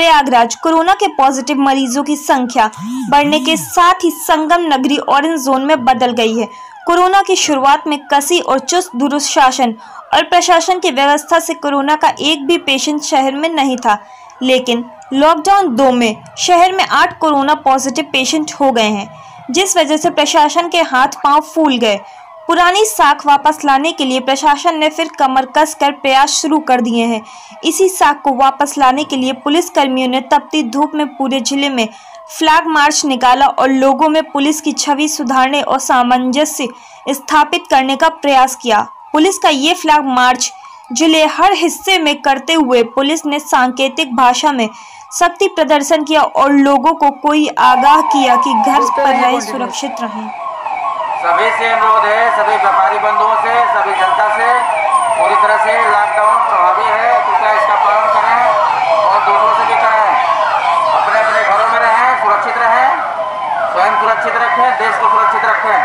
Prayagraj corona के positive मरीजों की संख्या बढ़ने के साथ ही संगम नगरी ऑरेंज जोन में बदल गई है। कोरोना की शुरुआत में कसी और चुस्त दुरुशासन और प्रशासन की व्यवस्था से कोरोना का एक भी पेशेंट शहर में नहीं था। लेकिन लॉकडाउन दो में शहर में आठ कोरोना पॉजिटिव पेशेंट हो गए हैं, जिस वजह से प्रशासन के हाथ पाँव फूल गए पुरानी साख वापस लाने के लिए प्रशासन ने फिर कमर कस कर प्रयास शुरू कर दिए हैं। इसी साख को वापस लाने के लिए पुलिस कर्मियों ने तपती धूप में पूरे ज़िले में फ्लैग मार्च निकाला और लोगों में पुलिस की छवि सुधारने और सामंजस्य स्थापित करने का प्रयास किया। पुलिस का ये फ्लैग मार्च ज़िले हर हिस्से में करते हुए पुलिस ने सांकेतिक भाषा में शक्ति प्रदर्शन किया और लोगों को कोई आगाह किया कि घर पर रहे सुरक्षित रहें। सभी से अनुरोध है, सभी व्यापारी बंधुओं से, सभी जनता से। पूरी तरह से लॉकडाउन प्रभावी है, कृपया इसका पालन करें और दूसरों से भी करें। अपने अपने घरों में रहें, सुरक्षित रहें, स्वयं सुरक्षित रखें, देश को सुरक्षित रखें।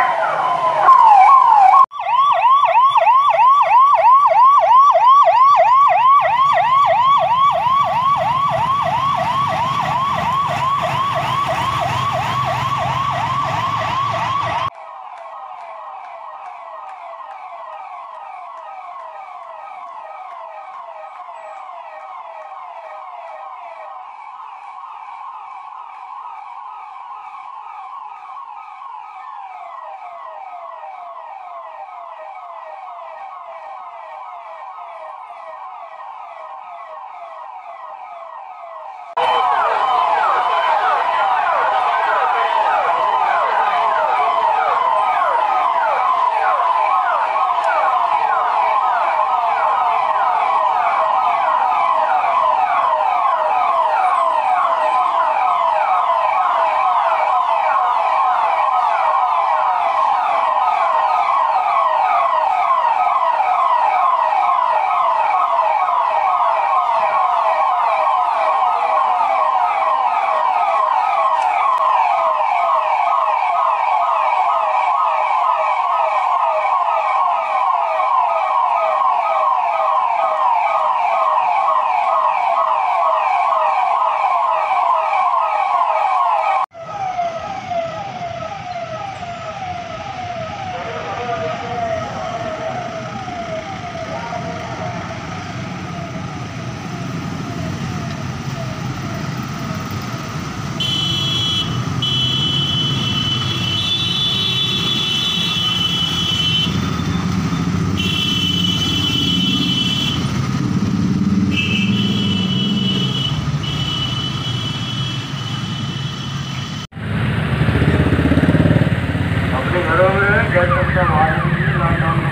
rồi